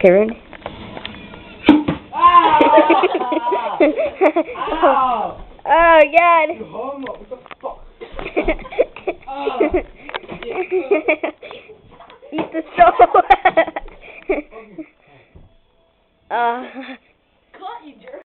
Karen? Ow! Ow! Oh, God. You homo. What the fuck? Eat the soul. uh.